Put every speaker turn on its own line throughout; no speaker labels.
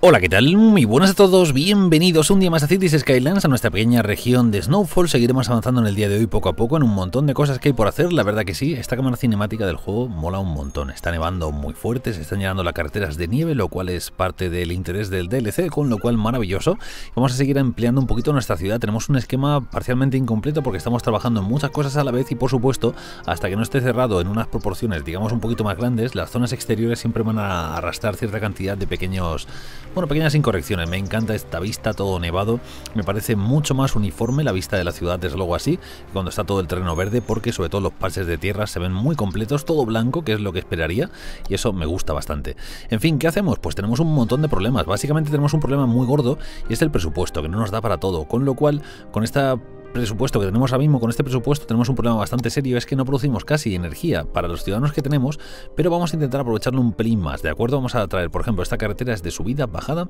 Hola, ¿qué tal? Muy buenas a todos, bienvenidos un día más a Cities Skylands, a nuestra pequeña región de Snowfall. Seguiremos avanzando en el día de hoy poco a poco en un montón de cosas que hay por hacer. La verdad que sí, esta cámara cinemática del juego mola un montón. Está nevando muy fuerte, se están llenando las carreteras de nieve, lo cual es parte del interés del DLC, con lo cual maravilloso. Vamos a seguir ampliando un poquito nuestra ciudad. Tenemos un esquema parcialmente incompleto porque estamos trabajando en muchas cosas a la vez y por supuesto, hasta que no esté cerrado en unas proporciones, digamos, un poquito más grandes, las zonas exteriores siempre van a arrastrar cierta cantidad de pequeños, bueno, pequeñas incorrecciones me encanta esta vista, todo nevado. Me parece mucho más uniforme la vista de la ciudad, desde luego así, cuando está todo el terreno verde, porque sobre todo los pases de tierra se ven muy completos, todo blanco, que es lo que esperaría, y eso me gusta bastante. En fin, ¿qué hacemos? Pues tenemos un montón de problemas. Básicamente tenemos un problema muy gordo y es el presupuesto, que no nos da para todo. Con lo cual, con esta presupuesto que tenemos ahora mismo, con este presupuesto, tenemos un problema bastante serio, es que no producimos casi energía para los ciudadanos que tenemos, pero vamos a intentar aprovecharlo un pelín más, ¿de acuerdo? Vamos a traer, por ejemplo, esta carretera es de subida, bajada.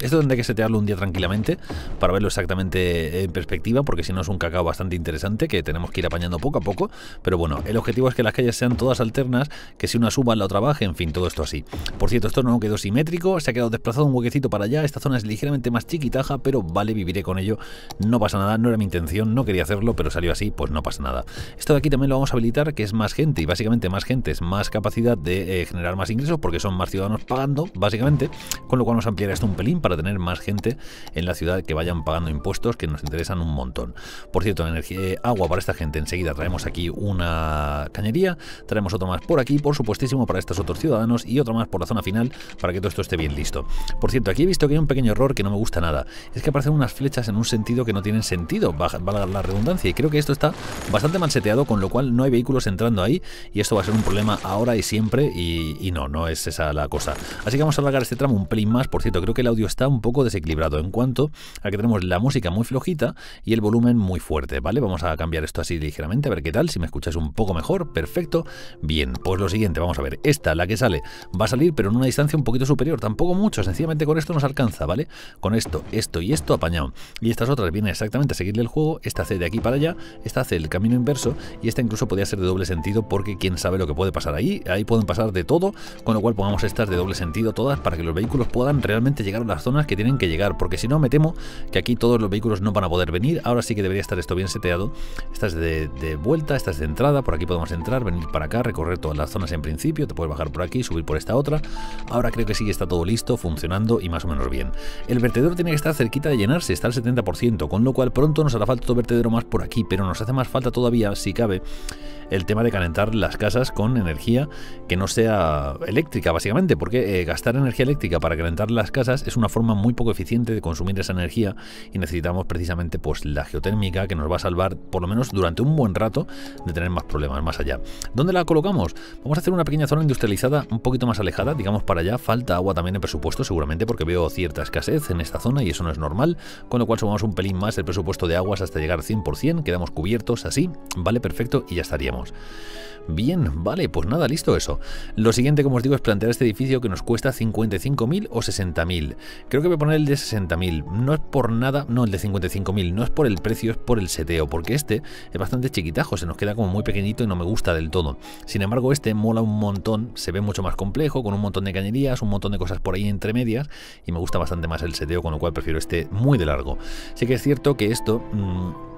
Esto tendré que setearlo un día tranquilamente para verlo exactamente en perspectiva, porque si no es un cacao bastante interesante que tenemos que ir apañando poco a poco. Pero bueno, el objetivo es que las calles sean todas alternas, que si una suba, la otra baje, en fin, todo esto así. Por cierto, esto no quedó simétrico, se ha quedado desplazado un huequecito para allá. Esta zona es ligeramente más chiquitaja, pero vale, viviré con ello. No pasa nada, no era mi intención no quería hacerlo, pero salió así, pues no pasa nada. Esto de aquí también lo vamos a habilitar, que es más gente, y básicamente más gente es más capacidad de eh, generar más ingresos, porque son más ciudadanos pagando, básicamente, con lo cual nos ampliará esto un pelín para tener más gente en la ciudad que vayan pagando impuestos, que nos interesan un montón. Por cierto, energía, eh, agua para esta gente, enseguida traemos aquí una cañería, traemos otro más por aquí, por supuestísimo, para estos otros ciudadanos, y otro más por la zona final, para que todo esto esté bien listo. Por cierto, aquí he visto que hay un pequeño error que no me gusta nada, es que aparecen unas flechas en un sentido que no tienen sentido, la redundancia, y creo que esto está bastante mal seteado, con lo cual no hay vehículos entrando ahí y esto va a ser un problema ahora y siempre y, no, no es esa la cosa. Así que vamos a alargar este tramo un pelín más, por cierto, creo que el audio está un poco desequilibrado en cuanto a que tenemos la música muy flojita y el volumen muy fuerte, ¿vale? Vamos a cambiar esto así ligeramente, a ver qué tal, si me escuchas un poco mejor, perfecto, bien, pues lo siguiente, vamos a ver, esta, la que sale, va a salir pero en una distancia un poquito superior, tampoco mucho, sencillamente con esto nos alcanza, ¿vale? Con esto, esto y esto apañado. Y estas otras vienen exactamente a seguirle el juego, esta hace de aquí para allá, esta hace el camino inverso y esta incluso podría ser de doble sentido porque quién sabe lo que puede pasar ahí, ahí pueden pasar de todo, con lo cual pongamos estas de doble sentido todas para que los vehículos puedan realmente llegar a las zonas que tienen que llegar, porque si no me temo que aquí todos los vehículos no van a poder venir, ahora sí que debería estar esto bien seteado, esta es de, vuelta, esta es de entrada, por aquí podemos entrar, venir para acá, recorrer todas las zonas en principio, te puedes bajar por aquí, subir por esta otra, ahora creo que sí está todo listo, funcionando y más o menos bien. El vertedero tiene que estar cerquita de llenarse, está al 70%, con lo cual pronto nos hará falta vertedero más por aquí, pero nos hace más falta todavía, si cabe, el tema de calentar las casas con energía que no sea eléctrica, básicamente, porque eh, gastar energía eléctrica para calentar las casas es una forma muy poco eficiente de consumir esa energía y necesitamos precisamente pues la geotérmica que nos va a salvar por lo menos durante un buen rato de tener más problemas más allá. ¿Dónde la colocamos? Vamos a hacer una pequeña zona industrializada un poquito más alejada, digamos para allá, falta agua también en presupuesto seguramente porque veo cierta escasez en esta zona y eso no es normal, con lo cual sumamos un pelín más el presupuesto de aguas hasta llegar al 100%, quedamos cubiertos así, vale perfecto y ya estaríamos. Bien, vale, pues nada, listo eso. Lo siguiente, como os digo, es plantear este edificio que nos cuesta 55.000 o 60.000. Creo que voy a poner el de 60.000. No es por nada, no el de 55.000, no es por el precio, es por el seteo, porque este es bastante chiquitajo, se nos queda como muy pequeñito y no me gusta del todo. Sin embargo, este mola un montón, se ve mucho más complejo, con un montón de cañerías, un montón de cosas por ahí entre medias, y me gusta bastante más el seteo, con lo cual prefiero este muy de largo. Sí que es cierto que esto... Mmm,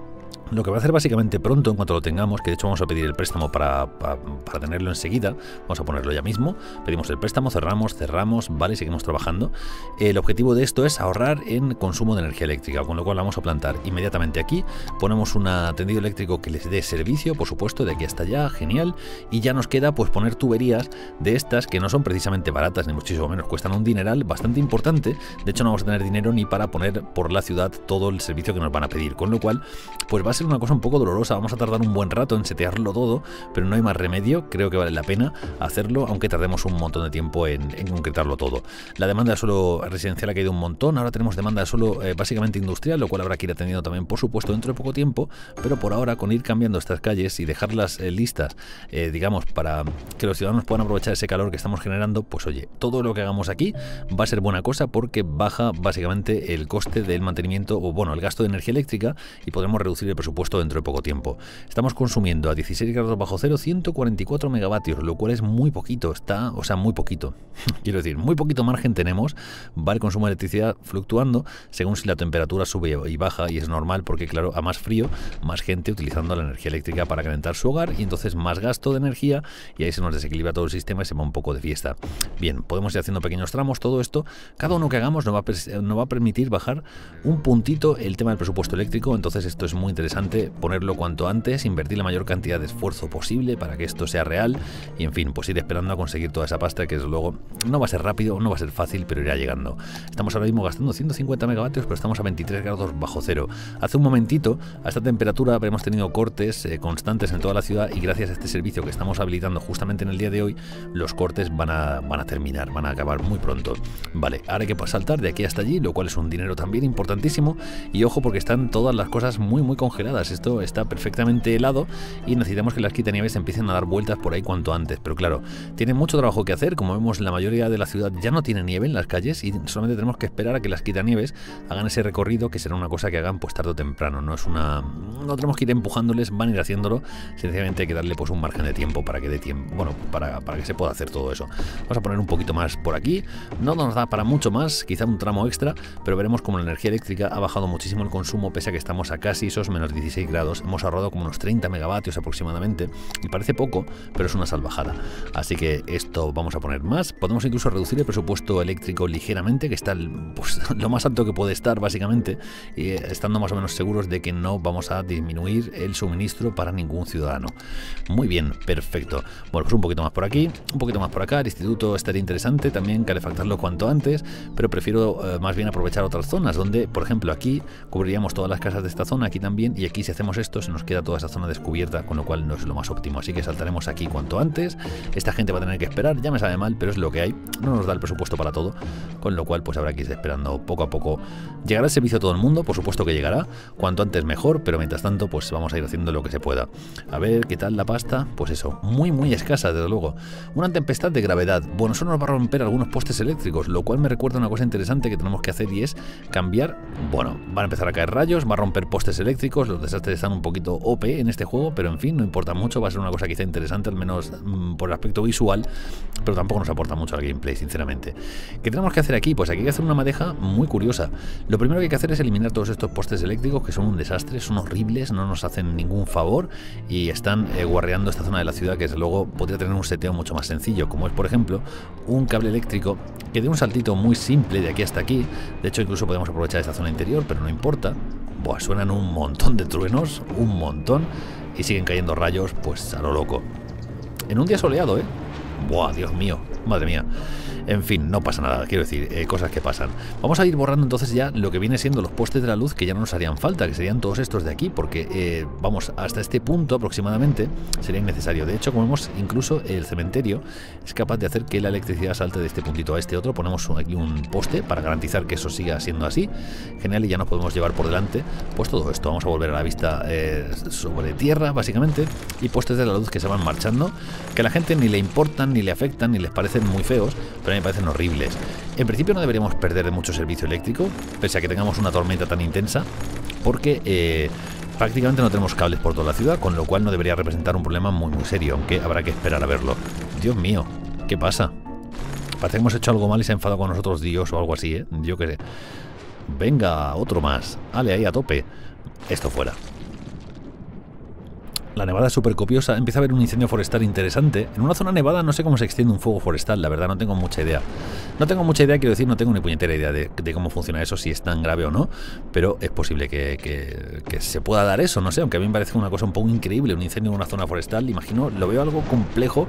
lo que va a hacer básicamente pronto, en cuanto lo tengamos, que de hecho vamos a pedir el préstamo para, para, tenerlo enseguida, vamos a ponerlo ya mismo, pedimos el préstamo, cerramos, cerramos, vale, seguimos trabajando. El objetivo de esto es ahorrar en consumo de energía eléctrica, con lo cual vamos a plantar inmediatamente aquí, ponemos un tendido eléctrico que les dé servicio, por supuesto, de aquí hasta allá, genial, y ya nos queda pues poner tuberías de estas que no son precisamente baratas, ni muchísimo menos, cuestan un dineral bastante importante, de hecho no vamos a tener dinero ni para poner por la ciudad todo el servicio que nos van a pedir, con lo cual pues va a ser una cosa un poco dolorosa, vamos a tardar un buen rato en setearlo todo, pero no hay más remedio, creo que vale la pena hacerlo, aunque tardemos un montón de tiempo en, concretarlo todo. La demanda de suelo residencial ha caído un montón, ahora tenemos demanda de suelo eh, básicamente industrial, lo cual habrá que ir atendiendo también, por supuesto, dentro de poco tiempo, pero por ahora, con ir cambiando estas calles y dejarlas eh, listas, eh, digamos, para que los ciudadanos puedan aprovechar ese calor que estamos generando, pues oye, todo lo que hagamos aquí va a ser buena cosa porque baja básicamente el coste del mantenimiento o, bueno, el gasto de energía eléctrica y podremos reducir el presupuesto presupuesto dentro de poco tiempo. Estamos consumiendo a 16 grados bajo cero 144 megavatios, lo cual es muy poquito, está, o sea, muy poquito. Quiero decir, muy poquito margen tenemos, va el consumo de electricidad fluctuando según si la temperatura sube y baja y es normal porque claro, a más frío, más gente utilizando la energía eléctrica para calentar su hogar y entonces más gasto de energía y ahí se nos desequilibra todo el sistema y se va un poco de fiesta. Bien, podemos ir haciendo pequeños tramos, todo esto, cada uno que hagamos nos va a, nos va a permitir bajar un puntito el tema del presupuesto eléctrico, entonces esto es muy interesante ponerlo cuanto antes, invertir la mayor cantidad de esfuerzo posible para que esto sea real y en fin, pues ir esperando a conseguir toda esa pasta que desde luego no va a ser rápido, no va a ser fácil, pero irá llegando. Estamos ahora mismo gastando 150 megavatios, pero estamos a 23 grados bajo cero. Hace un momentito, a esta temperatura habremos tenido cortes eh, constantes en toda la ciudad y gracias a este servicio que estamos habilitando justamente en el día de hoy, los cortes van a, van a terminar, van a acabar muy pronto. Vale, ahora hay que saltar de aquí hasta allí, lo cual es un dinero también importantísimo y ojo porque están todas las cosas muy muy congeladas. Esto está perfectamente helado y necesitamos que las quitanieves empiecen a dar vueltas por ahí cuanto antes. Pero claro, tiene mucho trabajo que hacer. Como vemos, la mayoría de la ciudad ya no tiene nieve en las calles y solamente tenemos que esperar a que las quitanieves hagan ese recorrido que será una cosa que hagan pues tarde o temprano. No es una. No tenemos que ir empujándoles, van a ir haciéndolo. Sencillamente hay que darle pues un margen de tiempo para que dé tiempo. Bueno, para, para que se pueda hacer todo eso. Vamos a poner un poquito más por aquí. No nos da para mucho más, quizá un tramo extra, pero veremos como la energía eléctrica ha bajado muchísimo el consumo, pese a que estamos a casi esos menos 16 grados. Hemos ahorrado como unos 30 megavatios aproximadamente. Y parece poco, pero es una salvajada. Así que esto vamos a poner más. Podemos incluso reducir el presupuesto eléctrico ligeramente, que está pues, lo más alto que puede estar, básicamente, y eh, estando más o menos seguros de que no vamos a disminuir el suministro para ningún ciudadano. Muy bien, perfecto. Bueno, pues un poquito más por aquí, un poquito más por acá. El instituto estaría interesante también calefactarlo cuanto antes, pero prefiero eh, más bien aprovechar otras zonas donde, por ejemplo, aquí cubriríamos todas las casas de esta zona, aquí también, y aquí si hacemos esto se nos queda toda esa zona descubierta, con lo cual no es lo más óptimo. Así que saltaremos aquí cuanto antes. Esta gente va a tener que esperar, ya me sabe mal, pero es lo que hay. No nos da el presupuesto para todo, con lo cual pues habrá que ir esperando poco a poco. Llegará el servicio a todo el mundo, por supuesto que llegará, cuanto antes mejor, pero mientras tanto pues vamos a ir haciendo lo que se pueda. A ver qué tal la pasta, pues eso, muy muy escasa desde luego. Una tempestad de gravedad, bueno, eso nos va a romper algunos postes eléctricos, lo cual me recuerda una cosa interesante que tenemos que hacer y es cambiar, bueno, van a empezar a caer rayos, va a romper postes eléctricos, los desastres están un poquito OP en este juego, pero en fin, no importa mucho, va a ser una cosa quizá interesante, al menos mm, por el aspecto visual, pero tampoco nos aporta mucho al gameplay, sinceramente. ¿Qué tenemos que hacer aquí? Pues aquí hay que hacer una madeja muy curiosa. Lo primero que hay que hacer es eliminar todos estos postes eléctricos que son un desastre, son horribles, no nos hacen ningún favor y están eh, guarreando esta zona de la ciudad que desde luego podría tener un seteo mucho más sencillo, como es por ejemplo un cable eléctrico que dé un saltito muy simple de aquí hasta aquí. De hecho, incluso podemos aprovechar esta zona interior, pero no importa. Buah, suenan un montón de truenos, un montón, y siguen cayendo rayos, pues a lo loco. En un día soleado, ¿eh? Buah, Dios mío, madre mía. En fin, no pasa nada, quiero decir, eh, cosas que pasan. Vamos a ir borrando entonces ya lo que viene siendo los postes de la luz que ya no nos harían falta, que serían todos estos de aquí, porque eh, vamos, hasta este punto aproximadamente sería innecesario. De hecho, como vemos, incluso el cementerio es capaz de hacer que la electricidad salte de este puntito a este otro. Ponemos aquí un poste para garantizar que eso siga siendo así. Genial, y ya nos podemos llevar por delante pues todo esto. Vamos a volver a la vista eh, sobre tierra, básicamente, y postes de la luz que se van marchando, que a la gente ni le importan, ni le afectan, ni les parecen muy feos, pero me parecen horribles. En principio no deberíamos perder mucho servicio eléctrico, pese a que tengamos una tormenta tan intensa, porque eh, prácticamente no tenemos cables por toda la ciudad, con lo cual no debería representar un problema muy muy serio, aunque habrá que esperar a verlo. Dios mío, ¿qué pasa? Parece que hemos hecho algo mal y se ha enfadado con nosotros Dios o algo así, ¿eh? Yo qué sé. Venga, otro más. Ale, ahí a tope. Esto fuera. La nevada es súper copiosa, empieza a haber un incendio forestal interesante. En una zona nevada no sé cómo se extiende un fuego forestal, la verdad no tengo mucha idea. No tengo mucha idea, quiero decir, no tengo ni puñetera idea de, cómo funciona eso, si es tan grave o no, pero es posible que, se pueda dar eso, no sé, aunque a mí me parece una cosa un poco increíble, un incendio en una zona forestal, imagino, lo veo algo complejo,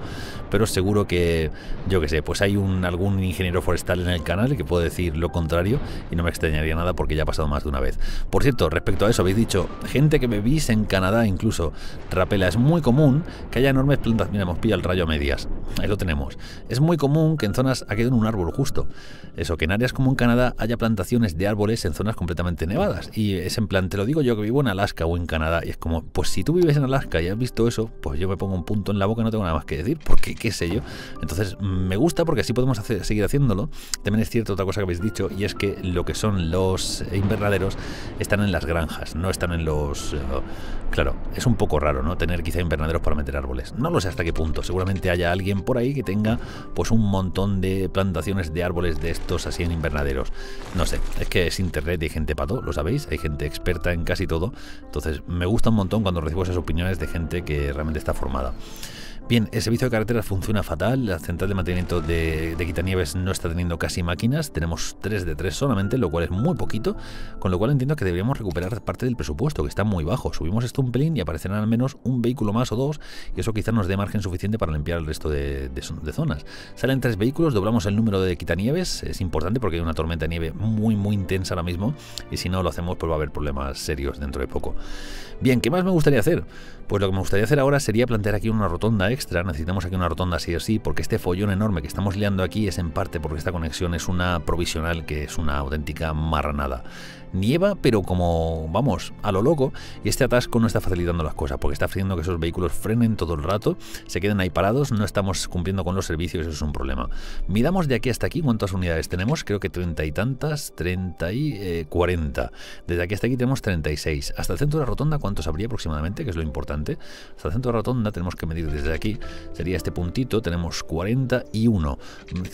pero seguro que, yo qué sé, pues hay un, algún ingeniero forestal en el canal que puede decir lo contrario y no me extrañaría nada porque ya ha pasado más de una vez. Por cierto, respecto a eso, habéis dicho, gente que me vís en Canadá incluso, Rapela, es muy común que haya enormes plantas. Mira, hemos pillado el rayo a medias. Ahí lo tenemos. Es muy común que en zonas ha quedado un árbol justo. Eso, que en áreas como en Canadá haya plantaciones de árboles en zonas completamente nevadas. Y es en plan, te lo digo yo que vivo en Alaska o en Canadá. Y es como, pues si tú vives en Alaska y has visto eso, pues yo me pongo un punto en la boca y no tengo nada más que decir. Porque qué sé yo. Entonces, me gusta porque así podemos seguir haciéndolo. También es cierto otra cosa que habéis dicho y es que lo que son los invernaderos están en las granjas, no están en los... Eh, claro, es un poco raro, ¿no? Tener quizá invernaderos para meter árboles. No lo sé hasta qué punto. Seguramente haya alguien por ahí que tenga pues un montón de plantaciones de árboles de estos así en invernaderos. No sé, es que es internet y hay gente para todo, lo sabéis, hay gente experta en casi todo. Entonces me gusta un montón cuando recibo esas opiniones de gente que realmente está formada. Bien, el servicio de carreteras funciona fatal, la central de mantenimiento de, de Quitanieves no está teniendo casi máquinas, tenemos 3 de 3 solamente, lo cual es muy poquito, con lo cual entiendo que deberíamos recuperar parte del presupuesto, que está muy bajo. Subimos esto un pelín y aparecerán al menos un vehículo más o dos, y eso quizás nos dé margen suficiente para limpiar el resto de, zonas. Salen tres vehículos, doblamos el número de Quitanieves, es importante porque hay una tormenta de nieve muy muy intensa ahora mismo, y si no lo hacemos pues va a haber problemas serios dentro de poco. Bien, ¿qué más me gustaría hacer? Pues lo que me gustaría hacer ahora sería plantear aquí una rotonda extra. Necesitamos aquí una rotonda sí o sí, porque este follón enorme que estamos liando aquí es en parte porque esta conexión es una provisional que es una auténtica marranada nieva, pero como, vamos, a lo loco, y este atasco no está facilitando las cosas, porque está haciendo que esos vehículos frenen todo el rato, se queden ahí parados, no estamos cumpliendo con los servicios, eso es un problema. Midamos de aquí hasta aquí cuántas unidades tenemos, creo que treinta y tantas, treinta y 40. Eh, Desde aquí hasta aquí tenemos 36. Hasta el centro de la rotonda, ¿cuántos habría aproximadamente? Que es lo importante. Hasta el centro de la rotonda tenemos que medir desde aquí, sería este puntito, tenemos 41.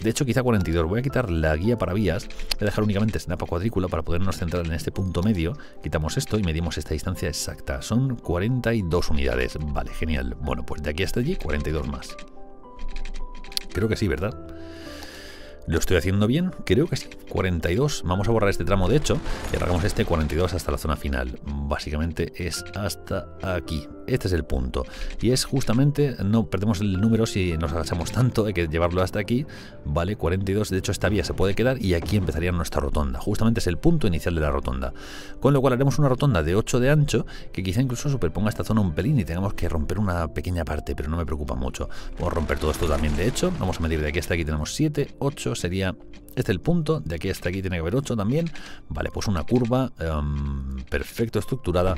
De hecho, quizá 42. Voy a quitar la guía para vías, voy a dejar únicamente snap cuadrícula para podernos centrar en este punto medio, quitamos esto y medimos esta distancia exacta. Son 42 unidades. Vale, genial. Bueno, pues de aquí hasta allí 42 más. Creo que sí, ¿verdad? ¿Lo estoy haciendo bien? Creo que sí. 42. Vamos a borrar este tramo de hecho y arrancamos este 42 hasta la zona final. Básicamente es hasta aquí. Este es el punto. Y es justamente, no perdemos el número si nos agachamos tanto, hay que llevarlo hasta aquí. Vale, 42. De hecho, esta vía se puede quedar y aquí empezaría nuestra rotonda. Justamente es el punto inicial de la rotonda. Con lo cual haremos una rotonda de 8 de ancho que quizá incluso superponga esta zona un pelín y tengamos que romper una pequeña parte, pero no me preocupa mucho. Puedo romper todo esto también de hecho. Vamos a medir de aquí hasta aquí tenemos 7, 8, sería este el punto, de aquí hasta aquí tiene que haber 8 también. Vale, pues una curva em, perfecto estructurada,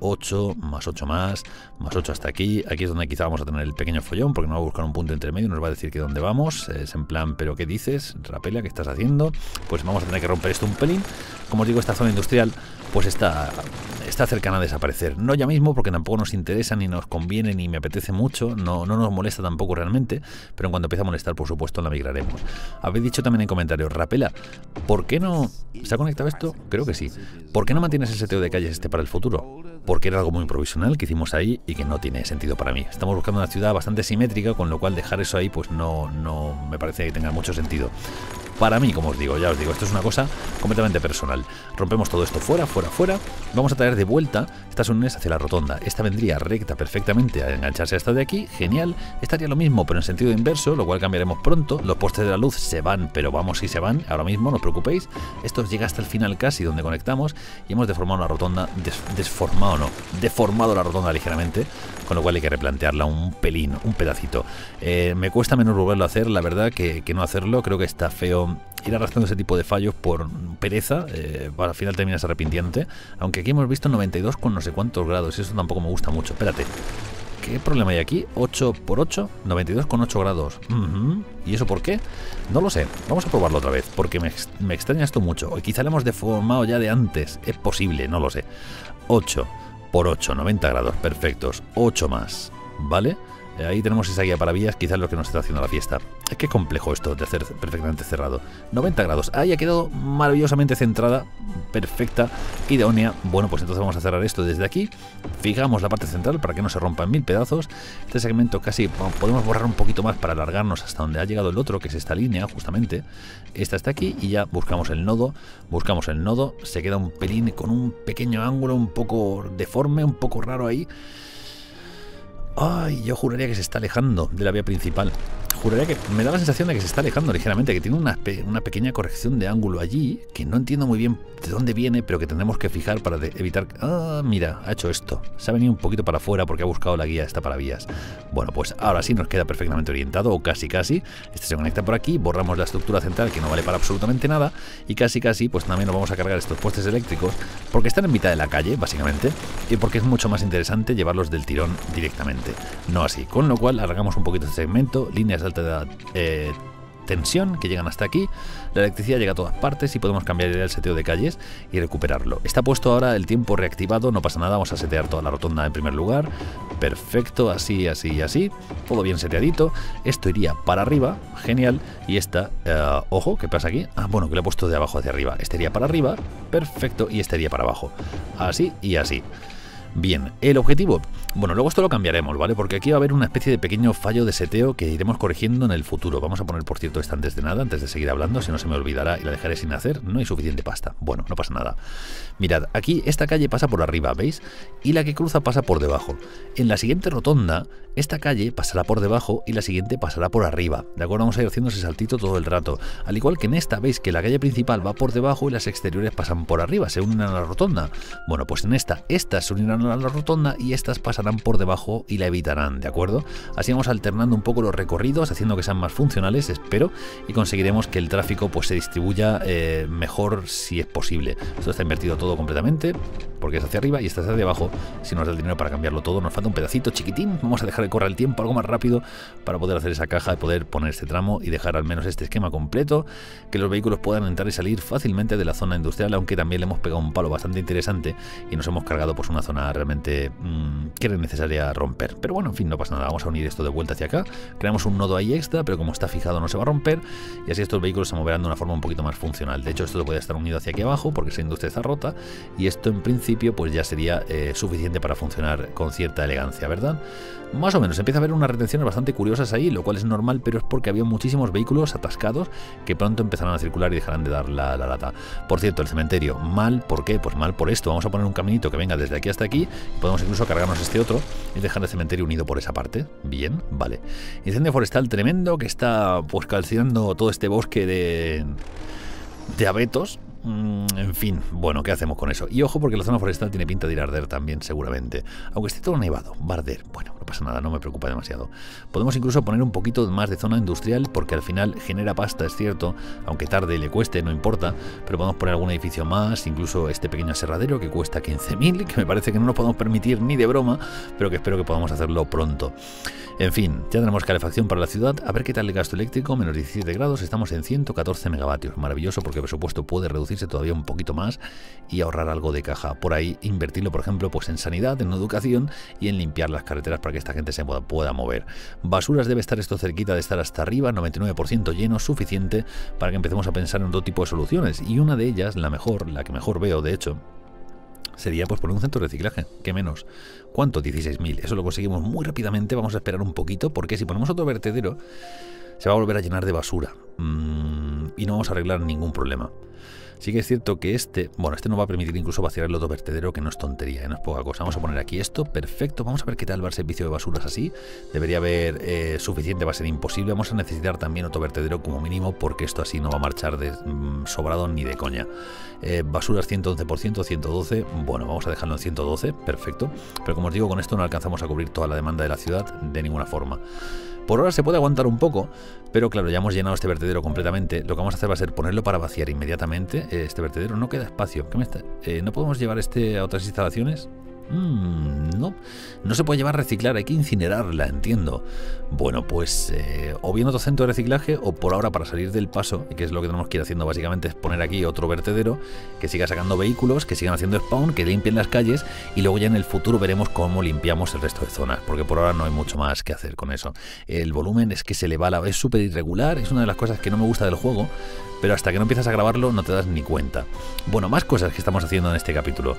8 más 8 más, más 8 hasta aquí. Aquí es donde quizá vamos a tener el pequeño follón, porque nos va a buscar un punto entre medio, nos va a decir que dónde vamos. Es en plan, ¿pero qué dices? Rapela, ¿qué estás haciendo? Pues vamos a tener que romper esto un pelín. Como os digo, esta zona industrial pues está, está cercana a desaparecer. No ya mismo, porque tampoco nos interesa, ni nos conviene, ni me apetece mucho, no, no nos molesta tampoco realmente, pero en cuanto empiece a molestar, por supuesto, la migraremos. Habéis dicho también en comentarios, Rapela, ¿por qué no... ¿Se ha conectado esto? Creo que sí. ¿Por qué no mantienes el seteo de calles este para el futuro? Porque era algo muy provisional que hicimos ahí y que no tiene sentido para mí. Estamos buscando una ciudad bastante simétrica, con lo cual dejar eso ahí pues no, no me parece que tenga mucho sentido para mí, como os digo, ya os digo, esto es una cosa completamente personal. Rompemos todo esto fuera, fuera, fuera. Vamos a traer de vuelta estas uniones hacia la rotonda. Esta vendría recta perfectamente a engancharse hasta de aquí, genial. Estaría lo mismo, pero en sentido inverso, lo cual cambiaremos pronto. Los postes de la luz se van, pero vamos si se van, ahora mismo, no os preocupéis. Esto llega hasta el final casi, donde conectamos, y hemos deformado la rotonda, desformado no, deformado la rotonda ligeramente, con lo cual hay que replantearla un pelín, un pedacito. Eh, me cuesta menos volverlo a hacer, la verdad, que, que no hacerlo. Creo que está feo ir arrastrando ese tipo de fallos por pereza, eh, al final terminas arrepintiente. Aunque aquí hemos visto 92 con no sé cuántos grados, y eso tampoco me gusta mucho. Espérate, ¿qué problema hay aquí? 8 por 8, 92 con 8 grados. ¿Y eso por qué? No lo sé. Vamos a probarlo otra vez, porque me, me extraña esto mucho. Y quizá lo hemos deformado ya de antes. Es posible, no lo sé. 8 por 8, 90 grados, perfectos. 8 más, ¿vale? Eh, ahí tenemos esa guía para vías, quizás lo que nos está haciendo la fiesta. Es que complejo esto de hacer perfectamente cerrado. 90 grados. Ahí ha quedado maravillosamente centrada, perfecta, idónea. Bueno, pues entonces vamos a cerrar esto desde aquí. Fijamos la parte central para que no se rompa en mil pedazos. Este segmento casi podemos borrar un poquito más para alargarnos hasta donde ha llegado el otro, que es esta línea, justamente. Esta está aquí y ya buscamos el nodo. Buscamos el nodo. Se queda un pelín con un pequeño ángulo un poco deforme, un poco raro ahí. Ay, yo juraría que se está alejando de la vía principal. Juraría que me da la sensación de que se está alejando ligeramente, que tiene una, una pequeña corrección de ángulo allí, que no entiendo muy bien de dónde viene, pero que tendremos que fijar para evitar... Ah, mira, ha hecho esto. Se ha venido un poquito para afuera porque ha buscado la guía esta para vías. Bueno, pues ahora sí nos queda perfectamente orientado, o casi casi. Este se conecta por aquí, borramos la estructura central que no vale para absolutamente nada, y casi casi pues también nos vamos a cargar estos postes eléctricos, porque están en mitad de la calle, básicamente, y porque es mucho más interesante llevarlos del tirón directamente, no así. Con lo cual alargamos un poquito este segmento, líneas de alta eh, tensión que llegan hasta aquí, la electricidad llega a todas partes y podemos cambiar el seteo de calles y recuperarlo. Está puesto ahora el tiempo reactivado, no pasa nada, vamos a setear toda la rotonda en primer lugar. Perfecto, así, así así, todo bien seteadito. Esto iría para arriba, genial, y esta, eh, ojo, ¿qué pasa aquí? Ah, bueno, que lo he puesto de abajo hacia arriba. Este iría para arriba, perfecto, y este iría para abajo. Así y así. Bien, el objetivo. Bueno, luego esto lo cambiaremos, ¿vale? Porque aquí va a haber una especie de pequeño fallo de seteo que iremos corrigiendo en el futuro. Vamos a poner, por cierto, esta antes de nada, antes de seguir hablando, si no se me olvidará y la dejaré sin hacer. No hay suficiente pasta. Bueno, no pasa nada. Mirad, aquí esta calle pasa por arriba, ¿veis? Y la que cruza pasa por debajo. En la siguiente rotonda, esta calle pasará por debajo y la siguiente pasará por arriba. ¿De acuerdo? Vamos a ir haciendo ese saltito todo el rato. Al igual que en esta, veis que la calle principal va por debajo y las exteriores pasan por arriba, se unen a la rotonda. Bueno, pues en esta, estas se unirán a la rotonda y estas pasarán por debajo y la evitarán, ¿de acuerdo? Así vamos alternando un poco los recorridos, haciendo que sean más funcionales, espero, y conseguiremos que el tráfico pues se distribuya eh, mejor si es posible. Esto está invertido todo completamente, porque es hacia arriba y está hacia abajo. Si nos da el dinero para cambiarlo todo, nos falta un pedacito chiquitín. Vamos a dejar de correr el tiempo algo más rápido para poder hacer esa caja y poder poner este tramo y dejar al menos este esquema completo, que los vehículos puedan entrar y salir fácilmente de la zona industrial, aunque también le hemos pegado un palo bastante interesante y nos hemos cargado pues una zona realmente Mm, que era necesaria romper. Pero bueno, en fin, no pasa nada. Vamos a unir esto de vuelta hacia acá. Creamos un nodo ahí extra, pero como está fijado no se va a romper. Y así estos vehículos se moverán de una forma un poquito más funcional. De hecho, esto puede estar unido hacia aquí abajo porque esa industria está rota. Y esto en principio pues ya sería eh, suficiente para funcionar con cierta elegancia, ¿verdad? Más o menos, empieza a haber unas retenciones bastante curiosas ahí, lo cual es normal, pero es porque había muchísimos vehículos atascados que pronto empezarán a circular y dejarán de dar la lata. Por cierto, el cementerio, mal, ¿por qué? Pues mal por esto. Vamos a poner un caminito que venga desde aquí hasta aquí. Podemos incluso cargarnos este otro y dejar el cementerio unido por esa parte. Bien, vale. Incendio forestal tremendo que está pues calcinando todo este bosque de, de abetos Mm, en fin, bueno, ¿qué hacemos con eso? Y ojo porque la zona forestal tiene pinta de ir a arder también, seguramente. Aunque esté todo nevado, va a arder. Bueno, no pasa nada, no me preocupa demasiado. Podemos incluso poner un poquito más de zona industrial porque al final genera pasta, es cierto, aunque tarde le cueste, no importa, pero podemos poner algún edificio más, incluso este pequeño aserradero que cuesta 15.000, que me parece que no nos podemos permitir ni de broma, pero que espero que podamos hacerlo pronto. En fin, ya tenemos calefacción para la ciudad, a ver qué tal el gasto eléctrico, menos 17 grados, estamos en 114 megavatios, maravilloso porque por supuesto puede reducirse todavía un poquito más y ahorrar algo de caja. Por ahí invertirlo, por ejemplo, pues en sanidad, en educación y en limpiar las carreteras para que esta gente se pueda, mover. Basuras debe estar esto cerquita de estar hasta arriba, 99% lleno, suficiente para que empecemos a pensar en otro tipo de soluciones. Y una de ellas, la mejor, la que mejor veo de hecho, sería pues poner un centro de reciclaje, que menos. ¿Cuánto? 16.000. Eso lo conseguimos muy rápidamente, vamos a esperar un poquito, porque si ponemos otro vertedero, se va a volver a llenar de basura. Mm, y no vamos a arreglar ningún problema. Sí que es cierto que este, bueno, este no va a permitir incluso vaciar el otro vertedero, que no es tontería, ¿eh? no es poca cosa. Vamos a poner aquí esto, perfecto. Vamos a ver qué tal va el servicio de basuras así. Debería haber eh, suficiente, va a ser imposible. Vamos a necesitar también otro vertedero como mínimo, porque esto así no va a marchar de mm, sobrado ni de coña. Eh, basuras 111%, 112, bueno, vamos a dejarlo en 112, perfecto. Pero como os digo, con esto no alcanzamos a cubrir toda la demanda de la ciudad de ninguna forma. Por ahora se puede aguantar un poco, pero claro, ya hemos llenado este vertedero completamente. Lo que vamos a hacer va a ser ponerlo para vaciar inmediatamente. Este vertedero no queda espacio. ¿Qué me está? Eh, ¿No podemos llevar este a otras instalaciones? Mm, no, no se puede llevar a reciclar, hay que incinerarla, entiendo. Bueno, pues eh, o bien otro centro de reciclaje o por ahora para salir del paso, que es lo que tenemos que ir haciendo básicamente, es poner aquí otro vertedero que siga sacando vehículos, que sigan haciendo spawn, que limpien las calles y luego ya en el futuro veremos cómo limpiamos el resto de zonas, porque por ahora no hay mucho más que hacer con eso. El volumen es que se le va la... es súper irregular, es una de las cosas que no me gusta del juego, pero hasta que no empiezas a grabarlo no te das ni cuenta. Bueno, más cosas que estamos haciendo en este capítulo.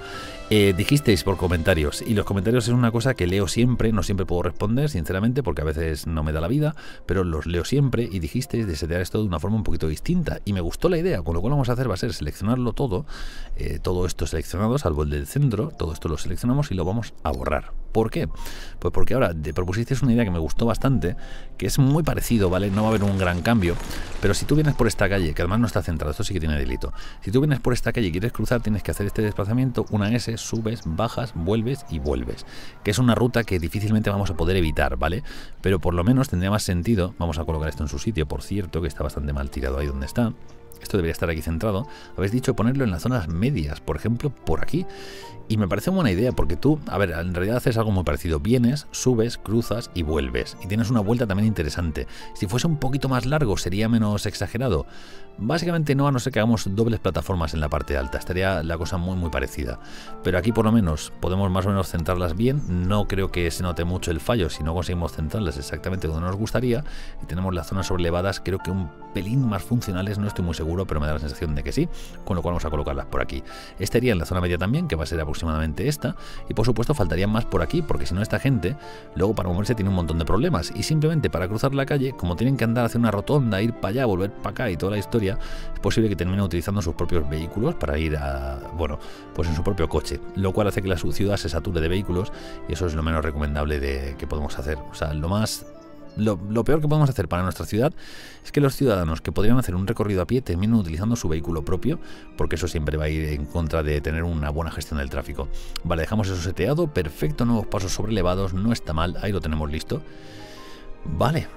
Eh, dijisteis por comentarios. Y los comentarios es una cosa que leo siempre, no siempre puedo responder, sinceramente, porque a veces no me da la vida, pero los leo siempre y dijisteis de setear esto de una forma un poquito distinta. Y me gustó la idea, con lo cual vamos a hacer va a ser seleccionarlo todo, eh, todo esto seleccionado, salvo el del centro, todo esto lo seleccionamos y lo vamos a borrar. ¿Por qué? Pues porque ahora te propusiste una idea que me gustó bastante, que es muy parecido, ¿vale? No va a haber un gran cambio, pero si tú vienes por esta calle, que además no está centrado, esto sí que tiene delito, si tú vienes por esta calle y quieres cruzar, tienes que hacer este desplazamiento, una S, subes, bajas, vuelves y vuelves, que es una ruta que difícilmente vamos a poder evitar, ¿vale? Pero por lo menos tendría más sentido, vamos a colocar esto en su sitio, por cierto, que está bastante mal tirado ahí donde está, esto debería estar aquí centrado, habéis dicho ponerlo en las zonas medias, por ejemplo, por aquí. Y me parece buena idea porque tú, a ver, en realidad haces algo muy parecido. Vienes, subes, cruzas y vuelves. Y tienes una vuelta también interesante. Si fuese un poquito más largo sería menos exagerado. Básicamente no, a no ser que hagamos dobles plataformas en la parte alta. Estaría la cosa muy muy parecida. Pero aquí por lo menos podemos más o menos centrarlas bien. No creo que se note mucho el fallo si no conseguimos centrarlas exactamente donde nos gustaría. Y tenemos las zonas sobrelevadas, creo que un pelín más funcionales, no estoy muy seguro, pero me da la sensación de que sí. Con lo cual vamos a colocarlas por aquí. Estaría en la zona media también, que va a ser aproximadamente esta. Y por supuesto faltarían más por aquí, porque si no esta gente, luego para moverse tiene un montón de problemas. Y simplemente para cruzar la calle, como tienen que andar hacia una rotonda, ir para allá, volver para acá y toda la historia, es posible que terminen utilizando sus propios vehículos para ir a, bueno, pues en su propio coche. Lo cual hace que la ciudad se sature de vehículos y eso es lo menos recomendable de que podemos hacer. O sea, lo más lo, peor que podemos hacer para nuestra ciudad es que los ciudadanos que podrían hacer un recorrido a pie terminen utilizando su vehículo propio, porque eso siempre va a ir en contra de tener una buena gestión del tráfico. Vale, dejamos eso seteado, perfecto, nuevos pasos sobrelevados, no está mal, ahí lo tenemos listo. Vale,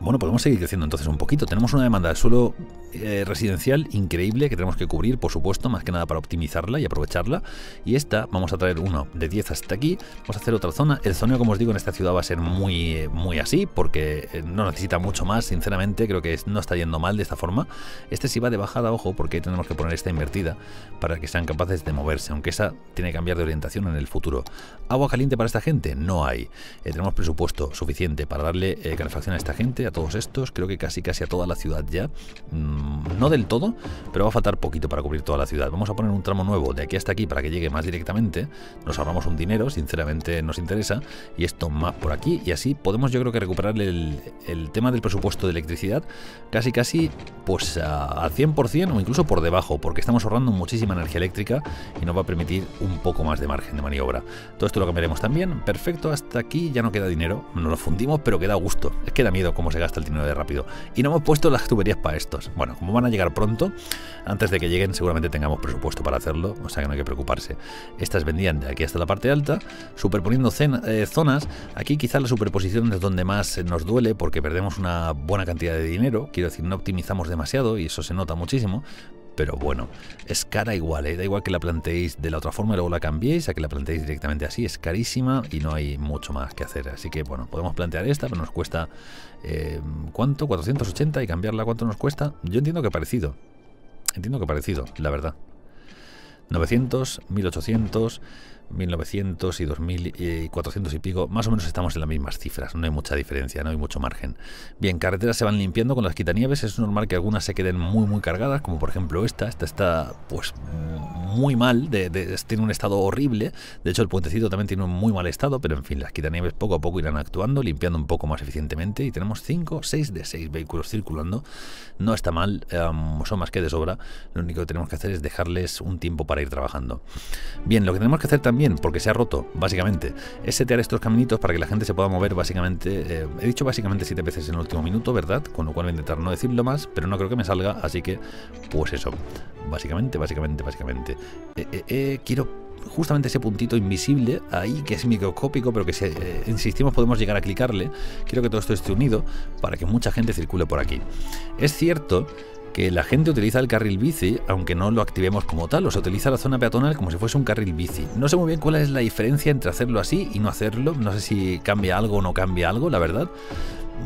bueno, podemos seguir creciendo entonces un poquito. Tenemos una demanda de suelo eh, residencial increíble que tenemos que cubrir, por supuesto, más que nada para optimizarla y aprovecharla. Y esta, vamos a traer uno de 10 hasta aquí. Vamos a hacer otra zona. El zoneo, como os digo, en esta ciudad va a ser muy, muy así, porque eh, no necesita mucho más, sinceramente. Creo que no está yendo mal de esta forma. Este sí va de bajada, ojo, porque tenemos que poner esta invertida para que sean capaces de moverse, aunque esa tiene que cambiar de orientación en el futuro. ¿Agua caliente para esta gente? No hay. Eh, tenemos presupuesto suficiente para darle calefacción a esta gente, todos estos, creo que casi casi a toda la ciudad ya. Mm, no del todo, pero va a faltar poquito para cubrir toda la ciudad. Vamos a poner un tramo nuevo de aquí hasta aquí para que llegue más directamente. Nos ahorramos un dinero, sinceramente nos interesa. Y esto más por aquí. Y así podemos yo creo que recuperar el, tema del presupuesto de electricidad casi casi pues al 100% o incluso por debajo, porque estamos ahorrando muchísima energía eléctrica y nos va a permitir un poco más de margen de maniobra. Todo esto lo cambiaremos también. Perfecto, hasta aquí ya no queda dinero. Nos lo fundimos, pero queda gusto. Es que da miedo cómo se gasta el dinero de rápido. Y no hemos puesto las tuberías para estos. Bueno, como van a llegar pronto, antes de que lleguen seguramente tengamos presupuesto para hacerlo, o sea que no hay que preocuparse. Estas vendían de aquí hasta la parte alta, superponiendo eh, zonas. Aquí quizás la superposición es donde más nos duele porque perdemos una buena cantidad de dinero. Quiero decir, no optimizamos demasiado y eso se nota muchísimo pero bueno, es cara igual, ¿eh? da igual que la planteéis de la otra forma y luego la cambiéis a que la planteéis directamente así, es carísima y no hay mucho más que hacer, así que bueno, podemos plantear esta, pero nos cuesta, eh, ¿cuánto? 480 y cambiarla, ¿cuánto nos cuesta? Yo entiendo que parecido, entiendo que parecido, la verdad. 900, 1800... 1900 y 2400 y pico, más o menos estamos en las mismas cifras, no hay mucha diferencia, no hay mucho margen. Bien, carreteras se van limpiando con las quitanieves, es normal que algunas se queden muy muy cargadas, como por ejemplo esta, esta está pues muy mal, tiene un estado horrible, de hecho el puentecito también tiene un muy mal estado, pero en fin, las quitanieves poco a poco irán actuando, limpiando un poco más eficientemente y tenemos 5, 6 de 6 vehículos circulando, no está mal, son más que de sobra, lo único que tenemos que hacer es dejarles un tiempo para ir trabajando. Bien, lo que tenemos que hacer también también, porque se ha roto, básicamente, es setear estos caminitos para que la gente se pueda mover básicamente, eh, he dicho básicamente siete veces en el último minuto, ¿verdad? Con lo cual voy a intentar no decirlo más, pero no creo que me salga, así que, pues eso, básicamente, básicamente, básicamente. Eh, eh, quiero justamente ese puntito invisible ahí que es microscópico pero que si insistimos podemos llegar a clicarle quiero que todo esto esté unido para que mucha gente circule por aquí es cierto que la gente utiliza el carril bici, aunque no lo activemos como tal, o se utiliza la zona peatonal como si fuese un carril bici. No sé muy bien cuál es la diferencia entre hacerlo así y no hacerlo, no sé si cambia algo o no cambia algo, la verdad.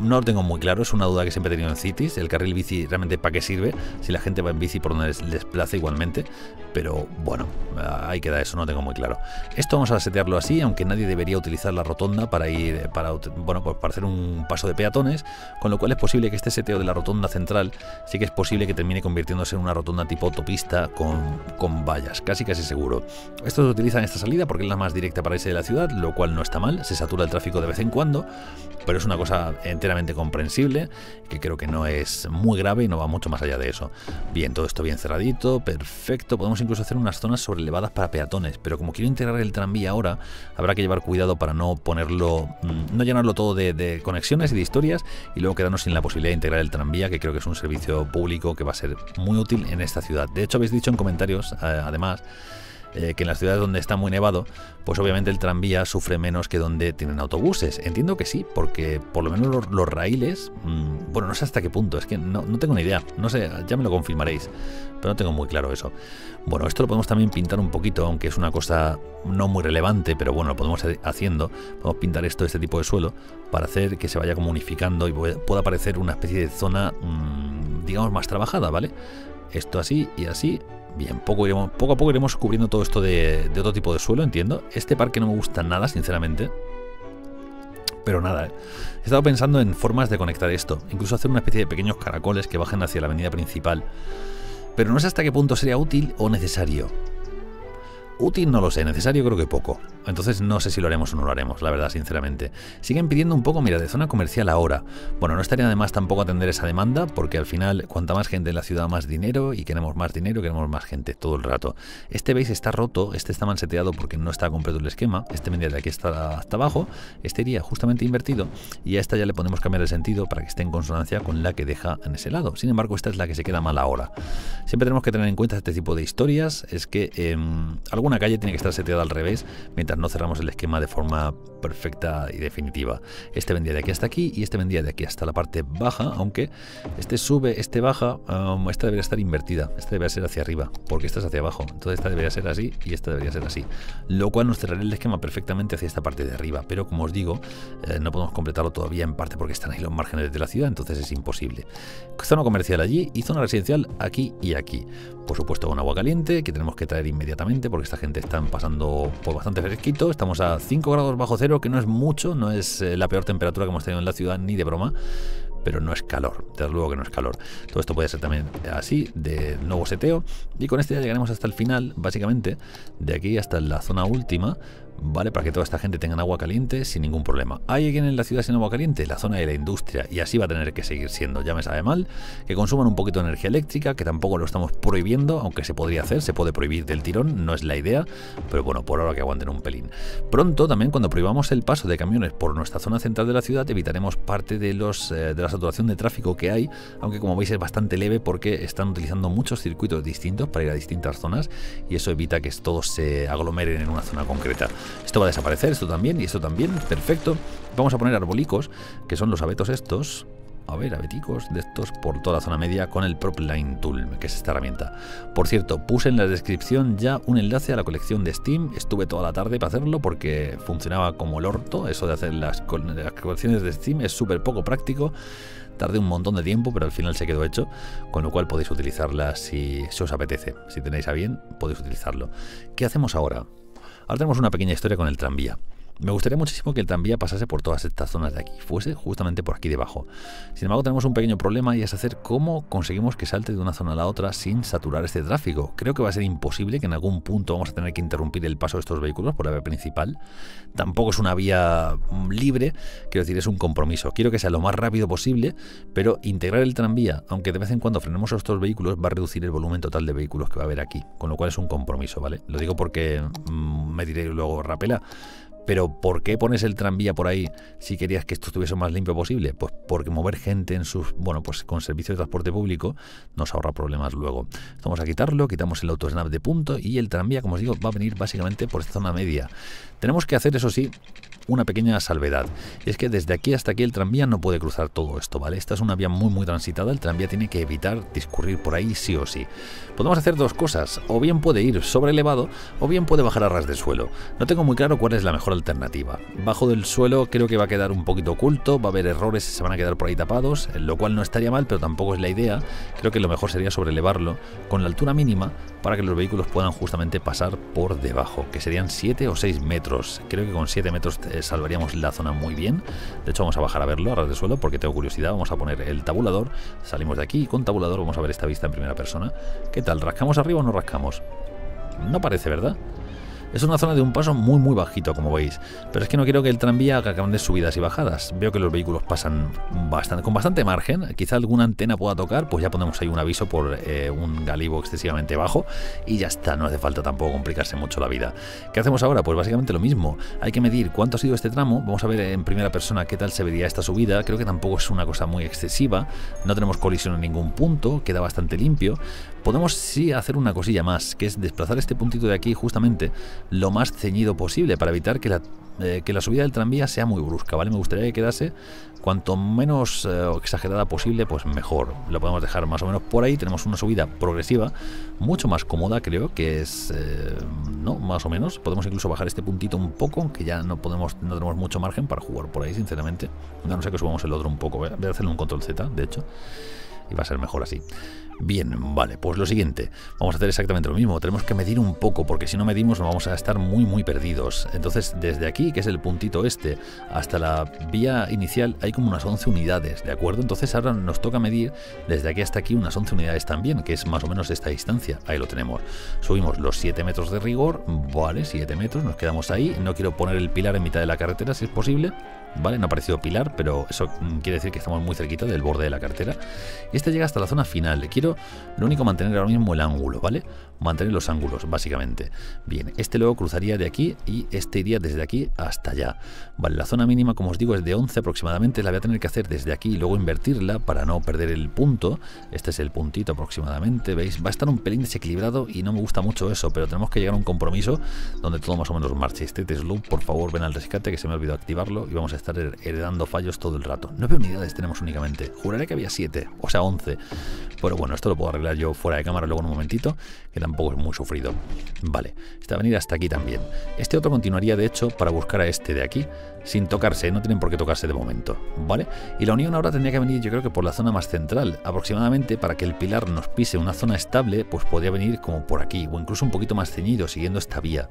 No lo tengo muy claro, es una duda que siempre he tenido en Cities. El carril bici realmente para qué sirve si la gente va en bici por donde les desplaza igualmente. Pero bueno, ahí queda eso, no tengo muy claro. Esto vamos a setearlo así, aunque nadie debería utilizar la rotonda para ir, para, bueno, pues para hacer un paso de peatones, con lo cual es posible que este seteo de la rotonda central sí que es posible que termine convirtiéndose en una rotonda tipo autopista con, con vallas, casi casi seguro. Esto se utiliza en esta salida porque es la más directa para irse de la ciudad, lo cual no está mal, se satura el tráfico de vez en cuando, pero es una cosa enteramente comprensible, que creo que no es muy grave y no va mucho más allá de eso. Bien, todo esto bien cerradito, perfecto, podemos incluso hacer unas zonas sobrelevadas para peatones, pero como quiero integrar el tranvía ahora, habrá que llevar cuidado para no ponerlo, mm, no llenarlo todo de, conexiones y de historias y luego quedarnos sin la posibilidad de integrar el tranvía, que creo que es un servicio público que va a ser muy útil en esta ciudad. De hecho, habéis dicho en comentarios, eh, además, eh, que en las ciudades donde está muy nevado, pues obviamente el tranvía sufre menos que donde tienen autobuses. Entiendo que sí, porque por lo menos los, raíles, mm, bueno, no sé hasta qué punto, es que no, tengo ni idea, no sé, ya me lo confirmaréis, pero no tengo muy claro eso. Bueno, esto lo podemos también pintar un poquito, aunque es una cosa no muy relevante, pero bueno, lo podemos ir haciendo. Podemos pintar esto, este tipo de suelo, para hacer que se vaya como unificando y pueda parecer una especie de zona, mm, digamos, más trabajada, ¿vale? Esto así y así, Bien, poco, iremos, poco a poco iremos cubriendo todo esto de, otro tipo de suelo, entiendo. Este parque no me gusta nada, sinceramente. Pero nada, ¿eh? he estado pensando en formas de conectar esto. Incluso hacer una especie de pequeños caracoles que bajen hacia la avenida principal. Pero no sé hasta qué punto sería útil o necesario. Útil no lo sé, necesario creo que poco. Entonces no sé si lo haremos o no lo haremos, la verdad, sinceramente. Siguen pidiendo un poco, mira, de zona comercial ahora. Bueno, no estaría además tampoco atender esa demanda, porque al final, cuanta más gente en la ciudad, más dinero, y queremos más dinero, queremos más gente todo el rato. Este veis está roto, este está manseteado porque no está completo el esquema, este vendría de aquí hasta, hasta abajo, este iría justamente invertido, y a esta ya le podemos cambiar el sentido para que esté en consonancia con la que deja en ese lado. Sin embargo, esta es la que se queda mal ahora. Siempre tenemos que tener en cuenta este tipo de historias, es que em, alguna calle tiene que estar seteada al revés, mientras no cerramos el esquema de forma perfecta y definitiva. Este vendría de aquí hasta aquí y este vendría de aquí hasta la parte baja, aunque este sube, este baja, um, esta debería estar invertida, esta debería ser hacia arriba, porque esta es hacia abajo. Entonces esta debería ser así y esta debería ser así. Lo cual nos cerraría el esquema perfectamente hacia esta parte de arriba, pero como os digo, eh, no podemos completarlo todavía en parte porque están ahí los márgenes de la ciudad, entonces es imposible. Zona comercial allí y zona residencial aquí y aquí. Por supuesto, con agua caliente que tenemos que traer inmediatamente porque esta gente está pasando por bastante fresquito. Estamos a 5 grados bajo cero, que no es mucho, no es eh, la peor temperatura que hemos tenido en la ciudad ni de broma pero no es calor, desde luego que no es calor. Todo esto puede ser también así, de nuevo seteo, y con este ya llegaremos hasta el final, básicamente, de aquí hasta la zona última, ¿vale? Para que toda esta gente tenga agua caliente sin ningún problema. ¿Hay alguien en la ciudad sin agua caliente? La zona de la industria, y así va a tener que seguir siendo, ya me sabe mal, que consuman un poquito de energía eléctrica, que tampoco lo estamos prohibiendo, aunque se podría hacer, se puede prohibir del tirón, no es la idea, pero bueno, por ahora que aguanten un pelín. Pronto también cuando prohibamos el paso de camiones por nuestra zona central de la ciudad, evitaremos parte de, los, eh, de la saturación de tráfico que hay, aunque como veis es bastante leve porque están utilizando muchos circuitos distintos para ir a distintas zonas y eso evita que todos se aglomeren en una zona concreta. Esto va a desaparecer, esto también y esto también, perfecto. Vamos a poner arbolicos, que son los abetos estos, a ver, abeticos de estos por toda la zona media con el Line Tool, que es esta herramienta. Por cierto, puse en la descripción ya un enlace a la colección de Steam. Estuve toda la tarde para hacerlo porque funcionaba como el orto. Eso de hacer las, las colecciones de Steam es súper poco práctico. Tardé un montón de tiempo, pero al final se quedó hecho, con lo cual podéis utilizarla si, si os apetece. Si tenéis a bien, podéis utilizarlo. ¿Qué hacemos ahora? Ahora tenemos una pequeña historia con el tranvía. Me gustaría muchísimo que el tranvía pasase por todas estas zonas de aquí, fuese justamente por aquí debajo. Sin embargo, tenemos un pequeño problema y es hacer cómo conseguimos que salte de una zona a la otra sin saturar este tráfico. Creo que va a ser imposible, que en algún punto vamos a tener que interrumpir el paso de estos vehículos por la vía principal. Tampoco es una vía mm, libre, quiero decir, es un compromiso. Quiero que sea lo más rápido posible, pero integrar el tranvía, aunque de vez en cuando frenemos a estos vehículos, va a reducir el volumen total de vehículos que va a haber aquí. Con lo cual es un compromiso, ¿vale? Lo digo porque mm, me diré luego, rapela pero ¿por qué pones el tranvía por ahí si querías que esto estuviese más limpio posible? Pues porque mover gente en sus, bueno, pues con servicio de transporte público nos ahorra problemas luego. Vamos a quitarlo, quitamos el autosnap de punto y el tranvía, como os digo, va a venir básicamente por esta zona media. Tenemos que hacer, eso sí, una pequeña salvedad. Y es que desde aquí hasta aquí el tranvía no puede cruzar todo esto, ¿vale? Esta es una vía muy muy transitada, el tranvía tiene que evitar discurrir por ahí sí o sí. Podemos hacer dos cosas, o bien puede ir sobre elevado o bien puede bajar a ras del suelo. No tengo muy claro cuál es la mejor alternativa. Bajo del suelo creo que va a quedar un poquito oculto, va a haber errores, se van a quedar por ahí tapados, lo cual no estaría mal, pero tampoco es la idea. Creo que lo mejor sería sobrelevarlo con la altura mínima para que los vehículos puedan justamente pasar por debajo, que serían 7 o 6 metros. Creo que con 7 metros eh, salvaríamos la zona muy bien. De hecho, vamos a bajar a verlo a ras de suelo porque tengo curiosidad. Vamos a poner el tabulador, salimos de aquí y con tabulador vamos a ver esta vista en primera persona. ¿Qué tal? ¿Rascamos arriba o no rascamos? No parece, ¿verdad? Es una zona de un paso muy muy bajito, como veis, pero es que no quiero que el tranvía haga grandes subidas y bajadas. Veo que los vehículos pasan bastante, con bastante margen, quizá alguna antena pueda tocar, pues ya ponemos ahí un aviso por eh, un galibo excesivamente bajo y ya está, no hace falta tampoco complicarse mucho la vida. ¿Qué hacemos ahora? Pues básicamente lo mismo, hay que medir cuánto ha sido este tramo, vamos a ver en primera persona qué tal se vería esta subida, creo que tampoco es una cosa muy excesiva, no tenemos colisión en ningún punto, queda bastante limpio, podemos sí hacer una cosilla más, que es desplazar este puntito de aquí justamente lo más ceñido posible para evitar que la, eh, que la subida del tranvía sea muy brusca, ¿vale? Me gustaría que quedase cuanto menos eh, exagerada posible, pues mejor. Lo podemos dejar más o menos por ahí. Tenemos una subida progresiva, mucho más cómoda, creo que es, eh, no, más o menos. Podemos incluso bajar este puntito un poco, que ya no podemos, no tenemos mucho margen para jugar por ahí, sinceramente. No, no sé que subamos el otro un poco. Voy a hacerle un control Z, de hecho, y va a ser mejor así. Bien, vale, pues lo siguiente, vamos a hacer exactamente lo mismo, tenemos que medir un poco, porque si no medimos nos vamos a estar muy muy perdidos. Entonces, desde aquí, que es el puntito este, hasta la vía inicial hay como unas 11 unidades, ¿de acuerdo? Entonces ahora nos toca medir desde aquí hasta aquí unas 11 unidades también, que es más o menos esta distancia, ahí lo tenemos. Subimos los 7 metros de rigor, vale, 7 metros, nos quedamos ahí, no quiero poner el pilar en mitad de la carretera si es posible, ¿vale? No ha aparecido pilar, pero eso mm, quiere decir que estamos muy cerquita del borde de la carretera. Y este llega hasta la zona final. Quiero lo único mantener ahora mismo el ángulo, ¿vale? Mantener los ángulos, básicamente. Bien, este luego cruzaría de aquí y este iría desde aquí hasta allá. Vale, la zona mínima, como os digo, es de 11 aproximadamente. La voy a tener que hacer desde aquí y luego invertirla para no perder el punto. Este es el puntito aproximadamente, ¿veis? Va a estar un pelín desequilibrado y no me gusta mucho eso, pero tenemos que llegar a un compromiso donde todo más o menos marche. Este Tesla, por favor, ven al rescate que se me ha olvidado activarlo y vamos a estar heredando fallos todo el rato. 9 unidades tenemos únicamente. Juraré que había 7, o sea 11. Pero bueno, esto lo puedo arreglar yo fuera de cámara luego en un momentito, que tampoco es muy sufrido. Vale, esta va a venir hasta aquí también. Este otro continuaría de hecho para buscar a este de aquí, sin tocarse, no tienen por qué tocarse de momento, ¿vale? Y la unión ahora tendría que venir yo creo que por la zona más central, aproximadamente para que el pilar nos pise una zona estable, pues podría venir como por aquí, o incluso un poquito más ceñido, siguiendo esta vía.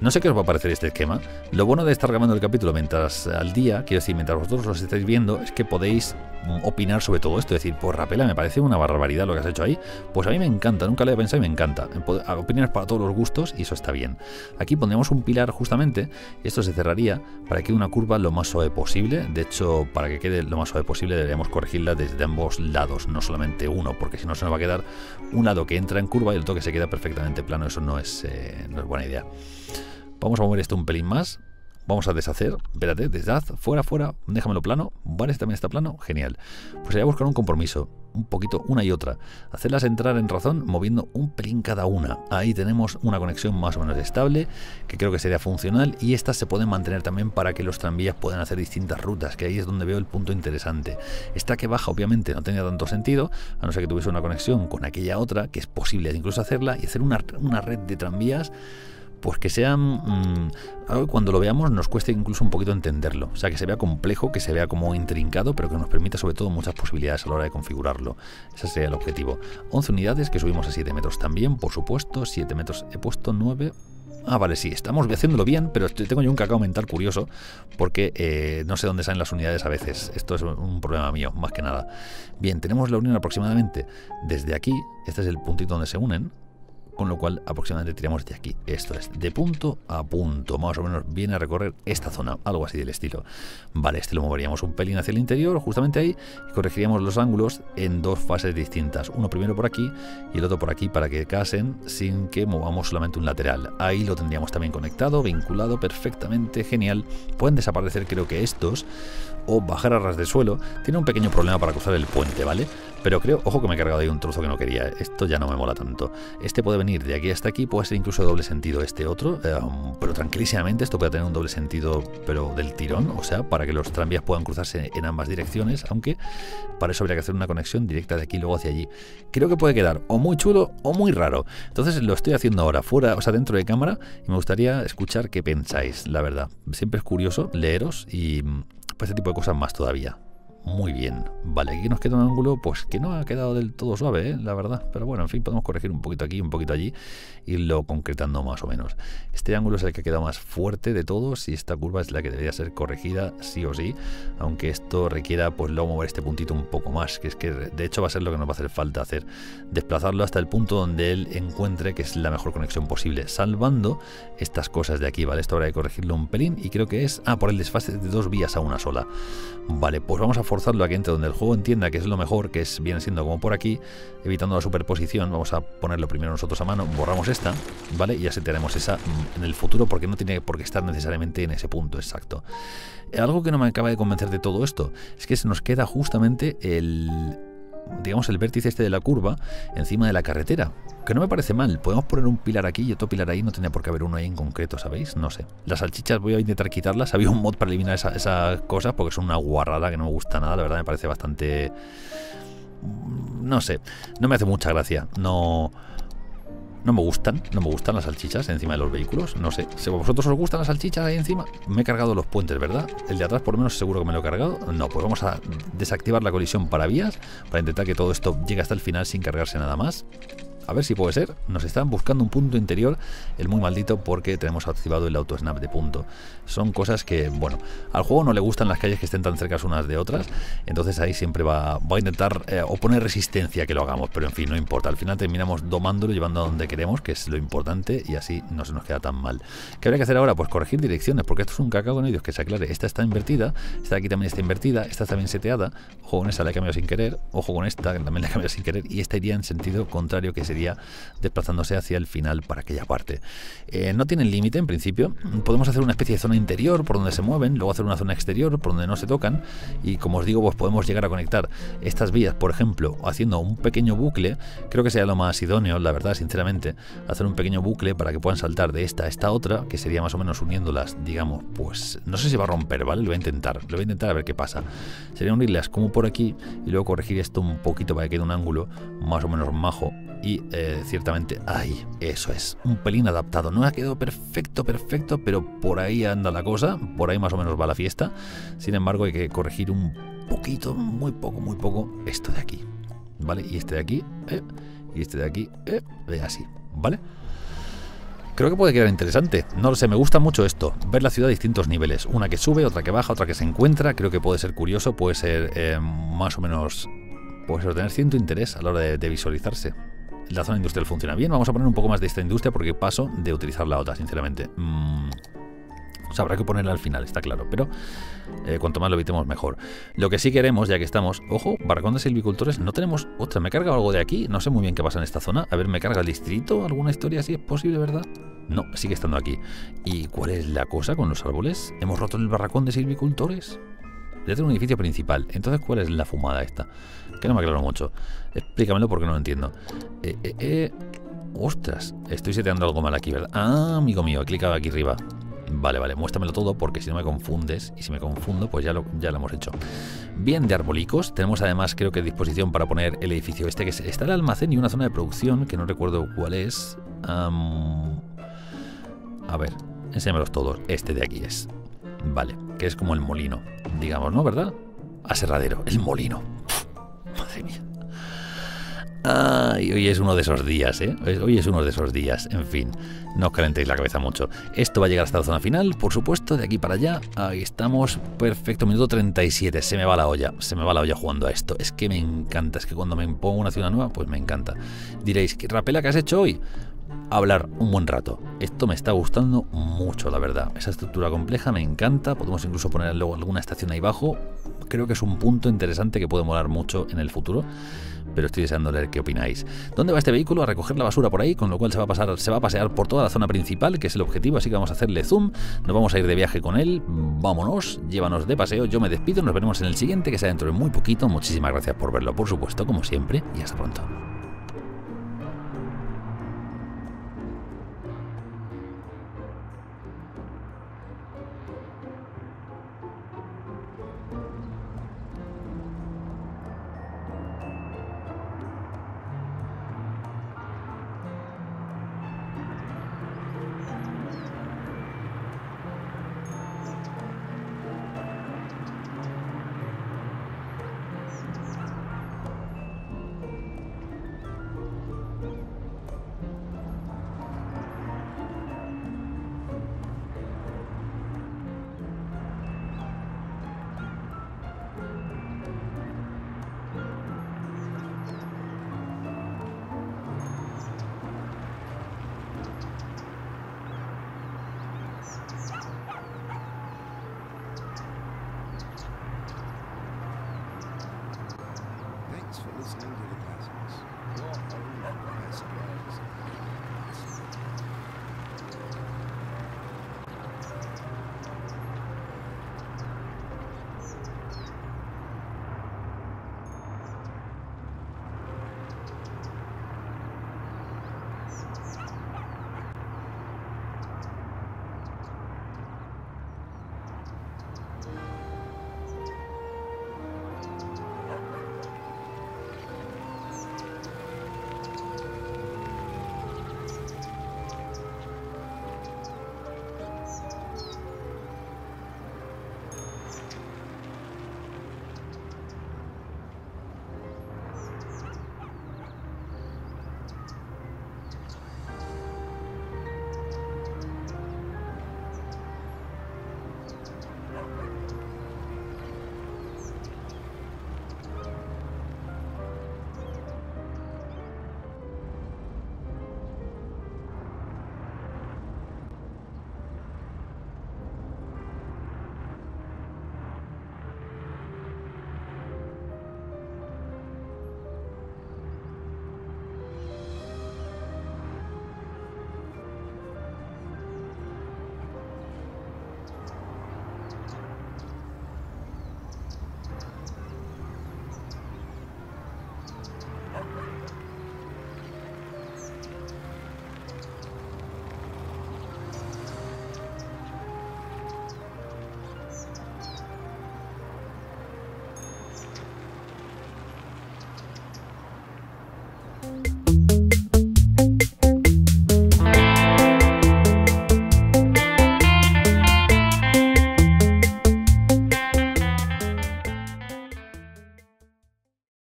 No sé qué os va a parecer este esquema. Lo bueno de estar grabando el capítulo mientras al día, quiero decir, mientras vosotros los estáis viendo, es que podéis mm, opinar sobre todo esto, decir, pues Rapela, me parece una barbaridad lo que has hecho ahí. Pues a mí me encanta, nunca lo he pensado y me encanta. Opiniones para todos los gustos y eso está bien. Aquí pondríamos un pilar justamente, esto se cerraría para que una curva lo más suave posible. De hecho, para que quede lo más suave posible deberíamos corregirla desde ambos lados, no solamente uno, porque si no se nos va a quedar un lado que entra en curva y el otro que se queda perfectamente plano. Eso no es, eh, no es buena idea. Vamos a mover esto un pelín más Vamos a deshacer, espérate, deshaz, fuera, fuera, déjamelo plano, vale, también está plano, genial. Pues sería buscar un compromiso, un poquito, una y otra. Hacerlas entrar en razón moviendo un pelín cada una. Ahí tenemos una conexión más o menos estable, que creo que sería funcional, y estas se pueden mantener también para que los tranvías puedan hacer distintas rutas, que ahí es donde veo el punto interesante. Esta que baja obviamente no tenía tanto sentido, a no ser que tuviese una conexión con aquella otra, que es posible incluso hacerla, y hacer una, una red de tranvías pues que sean mm, algo que cuando lo veamos nos cueste incluso un poquito entenderlo. O sea, que se vea complejo, que se vea como intrincado, pero que nos permita sobre todo muchas posibilidades a la hora de configurarlo. Ese sería el objetivo. 11 unidades que subimos a 7 metros también, por supuesto. 7 metros, he puesto 9. Ah, vale, sí, estamos haciéndolo bien, pero tengo yo un cacao mental curioso porque eh, no sé dónde salen las unidades a veces. Esto es un problema mío, más que nada. Bien, tenemos la unión aproximadamente desde aquí. Este es el puntito donde se unen con lo cual aproximadamente tiramos de aquí. Esto es de punto a punto, más o menos viene a recorrer esta zona, algo así del estilo. Vale, este lo moveríamos un pelín hacia el interior, justamente ahí, y corregiríamos los ángulos en dos fases distintas. Uno primero por aquí y el otro por aquí para que casen sin que movamos solamente un lateral. Ahí lo tendríamos también conectado, vinculado perfectamente, genial. Pueden desaparecer creo que estos, o bajar a ras de suelo, tiene un pequeño problema para cruzar el puente, ¿vale? Pero creo, ojo que me he cargado ahí un trozo que no quería. Esto ya no me mola tanto. Este puede venir de aquí hasta aquí, puede ser incluso doble sentido este otro, eh, pero tranquilísimamente esto puede tener un doble sentido, pero del tirón, o sea, para que los tranvías puedan cruzarse en ambas direcciones, aunque para eso habría que hacer una conexión directa de aquí luego hacia allí. Creo que puede quedar o muy chulo o muy raro. Entonces lo estoy haciendo ahora fuera, o sea, dentro de cámara, y me gustaría escuchar qué pensáis, la verdad. Siempre es curioso leeros y pues, este tipo de cosas más todavía muy bien. Vale, aquí nos queda un ángulo pues que no ha quedado del todo suave, ¿eh? la verdad. Pero bueno, en fin, podemos corregir un poquito aquí, un poquito allí, irlo concretando más o menos. Este ángulo es el que queda más fuerte de todos y esta curva es la que debería ser corregida sí o sí, aunque esto requiera pues luego mover este puntito un poco más, que es que de hecho va a ser lo que nos va a hacer falta hacer, desplazarlo hasta el punto donde él encuentre que es la mejor conexión posible, salvando estas cosas de aquí, ¿vale? Esto habrá que corregirlo un pelín y creo que es, ah, por el desfase de dos vías a una sola. Vale, pues vamos a forzarlo aquí entre donde el juego entienda que es lo mejor, que es viene siendo como por aquí, evitando la superposición. Vamos a ponerlo primero nosotros a mano, borramos esta, ¿vale? Y ya tenemos esa mm, en el futuro porque no tiene por qué estar necesariamente en ese punto exacto. Algo que no me acaba de convencer de todo esto es que se nos queda justamente el digamos, el vértice este de la curva encima de la carretera. Que no me parece mal. Podemos poner un pilar aquí y otro pilar ahí. No tenía por qué haber uno ahí en concreto, ¿sabéis? No sé. Las salchichas voy a intentar quitarlas. Había un mod para eliminar esas cosas porque son una guarrada que no me gusta nada. La verdad me parece bastante... No sé. No me hace mucha gracia. No... No me gustan, no me gustan las salchichas encima de los vehículos. No sé, si vosotros os gustan las salchichas ahí encima, me he cargado los puentes, ¿verdad? El de atrás por lo menos seguro que me lo he cargado. No, pues vamos a desactivar la colisión para vías, para intentar que todo esto llegue hasta el final sin cargarse nada más. A ver si puede ser. Nos están buscando un punto interior, el muy maldito, porque tenemos activado el auto snap de punto. Son cosas que, bueno, al juego no le gustan las calles que estén tan cerca unas de otras. Entonces ahí siempre va, va a intentar eh, oponer resistencia que lo hagamos. Pero en fin, no importa. Al final terminamos domándolo, llevando a donde queremos, que es lo importante, y así no se nos queda tan mal. ¿Qué habría que hacer ahora? Pues corregir direcciones, porque esto es un cacao con ellos que se aclare. Esta está invertida, esta aquí también está invertida, esta está también seteada. Ojo con esta la he cambiado sin querer, ojo con esta que también la he cambiado sin querer, y esta iría en sentido contrario que se desplazándose hacia el final para aquella parte. Eh, no tienen límite en principio, podemos hacer una especie de zona interior por donde se mueven, luego hacer una zona exterior por donde no se tocan y como os digo pues podemos llegar a conectar estas vías, por ejemplo, haciendo un pequeño bucle, creo que sería lo más idóneo, la verdad, sinceramente, hacer un pequeño bucle para que puedan saltar de esta a esta otra, que sería más o menos uniéndolas, digamos, pues no sé si va a romper, ¿vale? Lo voy a intentar, lo voy a intentar a ver qué pasa. Sería unirlas como por aquí y luego corregir esto un poquito para que quede un ángulo más o menos majo y eh, ciertamente, ay, eso es, un pelín adaptado. No ha quedado perfecto, perfecto, pero por ahí anda la cosa, por ahí más o menos va la fiesta. Sin embargo, hay que corregir un poquito, muy poco, muy poco, esto de aquí, ¿vale? Y este de aquí, eh, y este de aquí, eh, así, ¿vale? Creo que puede quedar interesante. No lo sé, me gusta mucho esto. Ver la ciudad a distintos niveles. Una que sube, otra que baja, otra que se encuentra. Creo que puede ser curioso, puede ser eh, más o menos... Puede tener cierto interés a la hora de visualizarse la zona industrial funciona bien. Vamos a poner un poco más de esta industria porque paso de utilizar la otra, sinceramente. Mm, o sea, habrá que ponerla al final, está claro, pero eh, cuanto más lo evitemos mejor. Lo que sí queremos, ya que estamos, ojo, barracón de silvicultores, no tenemos otra, me carga algo de aquí, no sé muy bien qué pasa en esta zona. A ver, me carga el distrito, alguna historia así es posible, ¿verdad? No, sigue estando aquí. ¿Y cuál es la cosa con los árboles? ¿Hemos roto el barracón de silvicultores? Ya tengo un edificio principal. Entonces, ¿cuál es la fumada esta? Que no me aclaro mucho. Explícamelo porque no lo entiendo. Eh, eh, eh. Ostras, estoy seteando algo mal aquí, ¿verdad? Ah, amigo mío, he clicado aquí arriba. Vale, vale, muéstramelo todo porque si no me confundes y si me confundo, pues ya lo, ya lo hemos hecho. Bien de arbolicos, tenemos además creo que disposición para poner el edificio este que está el almacén y una zona de producción que no recuerdo cuál es. a ver, enséñamelos todos. Este de aquí es. Vale, que es como el molino, digamos, ¿no? ¿Verdad? Aserradero, el molino. Mía. Ay, hoy es uno de esos días, ¿eh? Hoy es uno de esos días. En fin, no os calentéis la cabeza mucho. Esto va a llegar hasta la zona final, por supuesto, de aquí para allá. Ahí estamos. Perfecto, minuto 37. Se me va la olla. Se me va la olla jugando a esto. Es que me encanta. Es que cuando me pongo una ciudad nueva, pues me encanta. Diréis, ¿qué rapela que has hecho hoy? Hablar un buen rato. Esto me está gustando mucho, la verdad. Esa estructura compleja me encanta. Podemos incluso poner luego alguna estación ahí abajo. Creo que es un punto interesante que puede molar mucho en el futuro. pero estoy deseando leer qué opináis. ¿Dónde va este vehículo? A recoger la basura por ahí, con lo cual se va a pasar, se va a pasear por toda la zona principal, que es el objetivo, así que vamos a hacerle zoom, nos vamos a ir de viaje con él, vámonos, llévanos de paseo, yo me despido, nos veremos en el siguiente, que sea dentro de muy poquito, muchísimas gracias por verlo, por supuesto, como siempre, y hasta pronto.